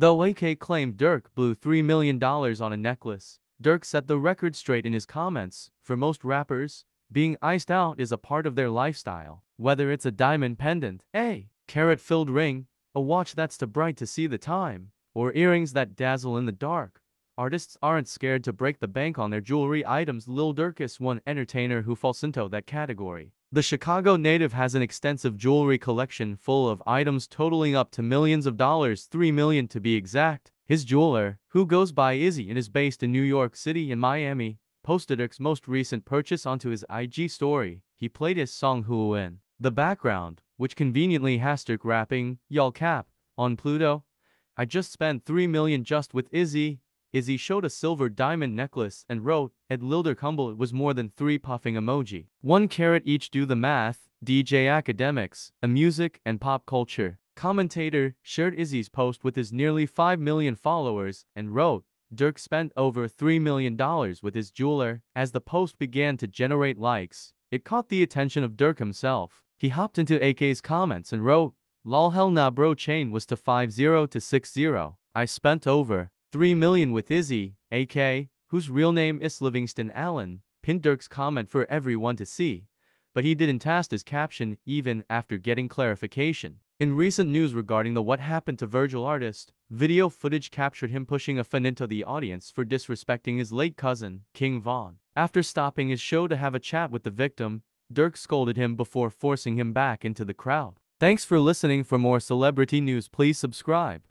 Though AK claimed Durk blew $3 million on a necklace, Durk set the record straight in his comments. For most rappers, being iced out is a part of their lifestyle. Whether it's a diamond pendant, a carat-filled ring, a watch that's too bright to see the time, or earrings that dazzle in the dark, artists aren't scared to break the bank on their jewelry items. Lil Durk is one entertainer who falls into that category. The Chicago native has an extensive jewelry collection full of items totaling up to millions of dollars, 3 million to be exact. His jeweler, who goes by Izzy and is based in New York City and Miami, posted Durk's most recent purchase onto his IG story. He played his song Who in the background, which conveniently has Durk rapping, y'all cap, on Pluto. I just spent 3 million just with Izzy, Izzy showed a silver diamond necklace and wrote, at Lilder Humble it was more than three puffing emoji. One carat each do the math, DJ Akademiks, a music and pop culture. Commentator shared Izzy's post with his nearly 5 million followers and wrote, Durk spent over $3 million with his jeweler. As the post began to generate likes, it caught the attention of Durk himself. He hopped into AK's comments and wrote, Lol hell nah bro chain was to 50 to 60. I spent over 3 million with Izzy, AK, whose real name is Livingston Allen, pinned Durk's comment for everyone to see, but he didn't test his caption even after getting clarification. In recent news regarding the What Happened to Virgil artist, video footage captured him pushing a fan into the audience for disrespecting his late cousin, King Von. After stopping his show to have a chat with the victim, Durk scolded him before forcing him back into the crowd. Thanks for listening for more celebrity news please subscribe.